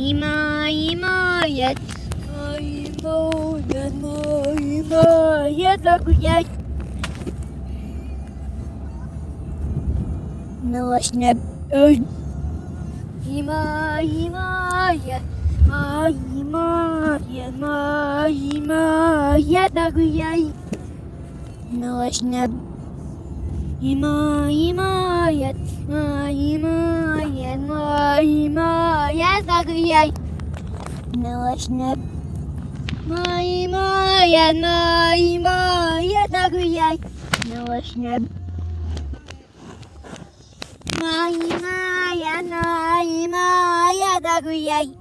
Ima, ima, yet. Ima, ima ima, yet, yet. No, it's not. Ima, ima, yet. ima ima, yet, ima, yet, yet. No, it's not. Ima, ima. магией. Молочная Мои моя, мои моя, нагуяй, молочная. Мои моя, мои моя, нагуяй.